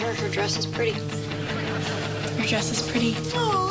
her. Her dress is pretty. Your dress is pretty. Aww.